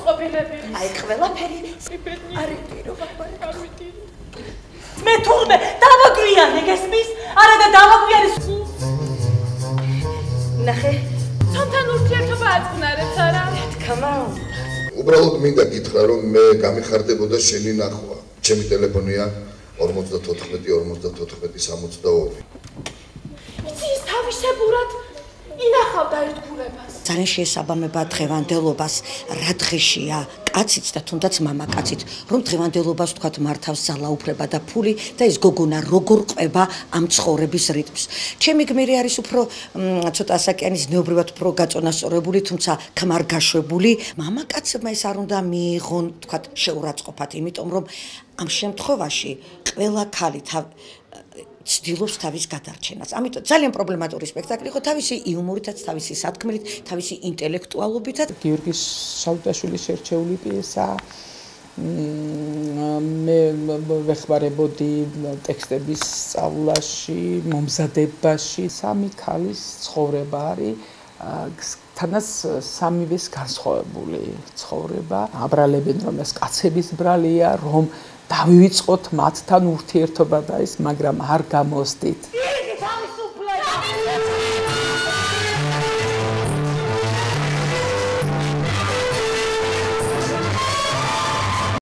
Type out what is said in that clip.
მოწყობილები. აი, ყველაფერი სიბედნი. არ იტირობა, არ ვიტირი. მე თურმე დავაგვიანე გესმის? არა და დავაგვიანე. ნახე, სამთან ურთიერთობა აწყნარებს არა? თქმა უნდა. უბრალოდ მინდა გითხრა რომ მე გამიხარდებოდა შენი ნახვა. ჩემი ტელეფონია 54 54 62. იცი ის თავისებურად ინახავდა ერთგულებას. ძალიან შეესაბამება დღევანდელობას, რა დღეშია, კაციც და თუნდაც მამაკაცით, რომ დღევანდელობას თქვათ მართავს ძალაუფლება და ფული და ეს გოგონა როგორ ყვება ამ ცხოვრების რიტმს. ჩემი გმირი არის უფრო ცოტა ასაკიანის ნეობრივად უფრო გაწონასწორებული, თუმცა ქმარგაშვებული. მამაკაცმა ეს არ უნდა მიიღონ, თქვათ, შეურაცხყოფად, იმიტომ რომ ამ შემთხვევაში ყველა ქალი თავ ცდილობს თავის გადარჩენას. ამიტომ ძალიან პრობლემატური სპექტაკლი იყო თავისი იუმორითაც, თავისი სათქმელით, თავისი ინტელექტუალობითაც. გიორგი საუდაშვილის შერჩეული პიესა მე ვეხმარებოდი ტექსტების სწავლაში, მომზადებაში. სამი ქალის ცხოვრება არის თანაც სამივეს განსხვავებული ცხოვრება. აბრალებენ რომ ეს კაცების ბრალია, რომ დავივიწყოთ მათთან ურთიერთობა და ის, მაგრამ არ გამოსდით. თავისუფლება!